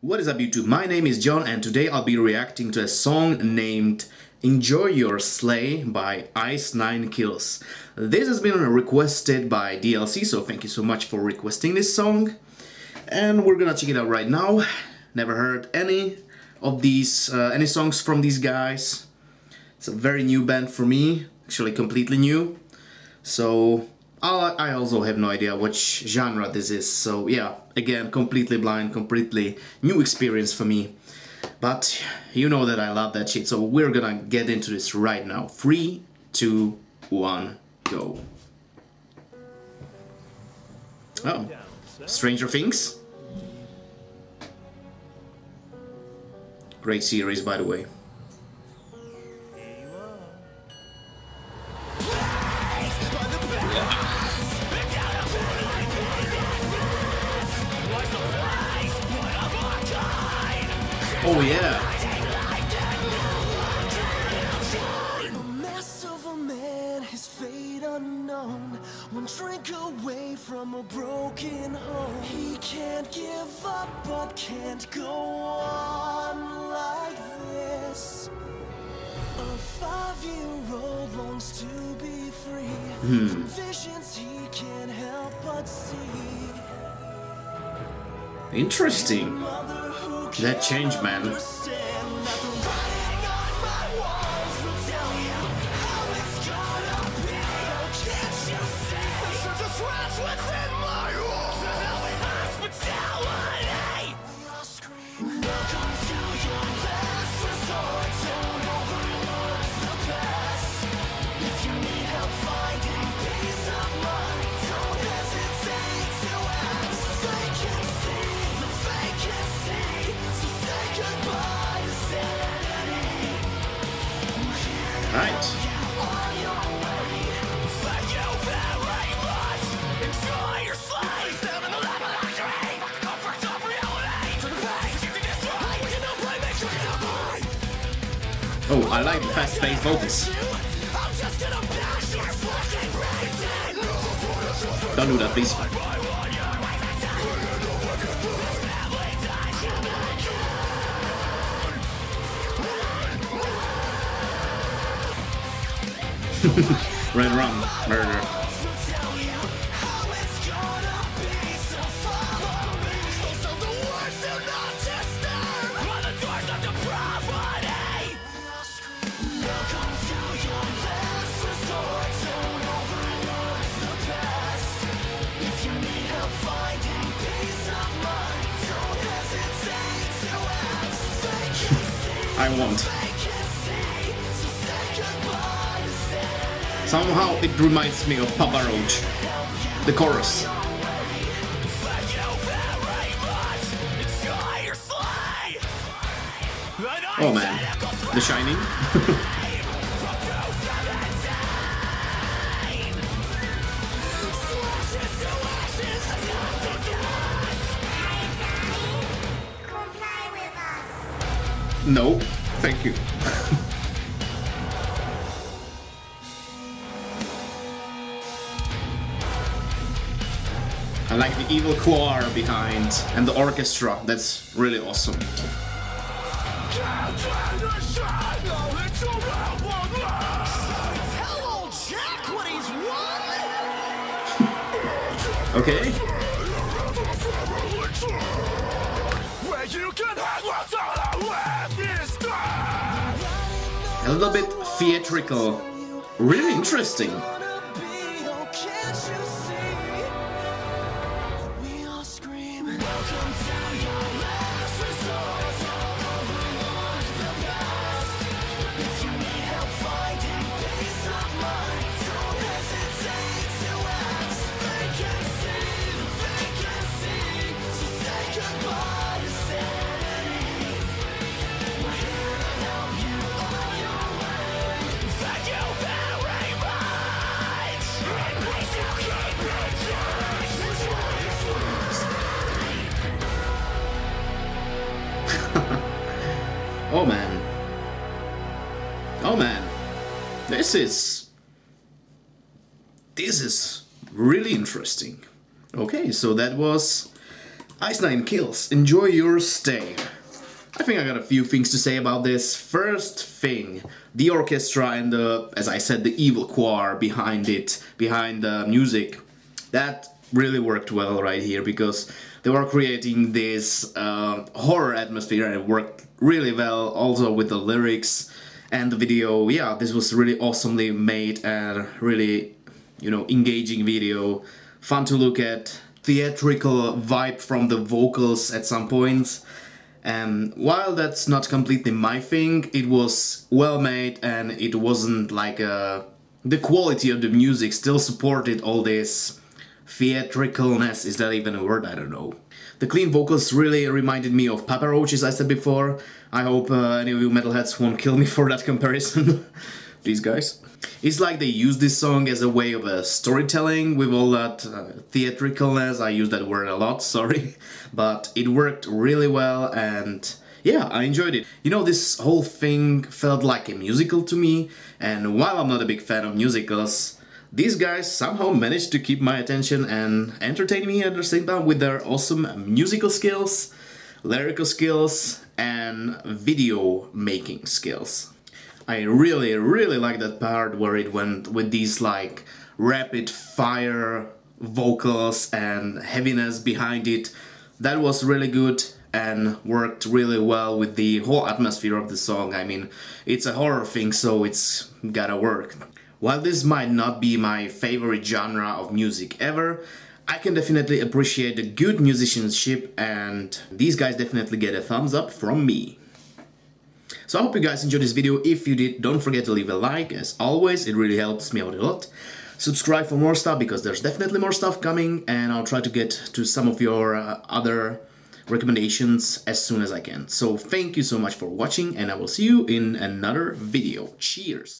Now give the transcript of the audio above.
What is up YouTube? My name is John and today I'll be reacting to a song named Enjoy Your Slay by Ice Nine Kills. This has been requested by DLC, so thank you so much for requesting this song. And we're gonna check it out right now. Never heard any of these, uh, any songs from these guys. It's a very new band for me, actually completely new. So I also have no idea which genre this is, so yeah, again, completely blind, completely new experience for me. But you know that I love that shit, so we're gonna get into this right now. Three, two, one, go. Oh, Stranger Things? Great series, by the way. Oh yeah. One drink away from a broken home He can't give up but can't go on like this A five-year-old longs to be free hmm. From visions he can't help but see Interesting. That changed, man. Right. Oh, I like the fast-paced vocals. Don't do that, please. run, rum murder. I won't. Somehow it reminds me of Papa Roach, the chorus. Oh man, The Shining. no, thank you. like the evil choir behind and the orchestra. That's really awesome. okay. A little bit theatrical. Really interesting. Welcome to your life Oh man. Oh man. This is... This is really interesting. Okay, so that was Ice Nine Kills, enjoy your slay. I think I got a few things to say about this. First thing, the orchestra and the, as I said, the evil choir behind it, behind the music, that really worked well right here because they were creating this uh, horror atmosphere and it worked really well also with the lyrics and the video. Yeah, this was really awesomely made and really, you know, engaging video, fun to look at theatrical vibe from the vocals at some points. And while that's not completely my thing, it was well made and it wasn't like a... Uh, the quality of the music still supported all this theatricalness, is that even a word? I don't know. The clean vocals really reminded me of Papa Roach, as I said before. I hope uh, any of you metalheads won't kill me for that comparison. These guys. It's like they use this song as a way of uh, storytelling with all that uh, theatricalness. I use that word a lot, sorry. But it worked really well and yeah, I enjoyed it. You know, this whole thing felt like a musical to me, and while I'm not a big fan of musicals, these guys somehow managed to keep my attention and entertain me at the same time with their awesome musical skills, lyrical skills, and video making skills. I really, really like that part where it went with these like rapid fire vocals and heaviness behind it. That was really good and worked really well with the whole atmosphere of the song. I mean, it's a horror thing, so it's gotta work. While this might not be my favorite genre of music ever, I can definitely appreciate the good musicianship and these guys definitely get a thumbs up from me. So I hope you guys enjoyed this video. If you did, don't forget to leave a like. As always, it really helps me out a lot. Subscribe for more stuff because there's definitely more stuff coming and I'll try to get to some of your uh, other recommendations as soon as I can. So thank you so much for watching and I will see you in another video. Cheers!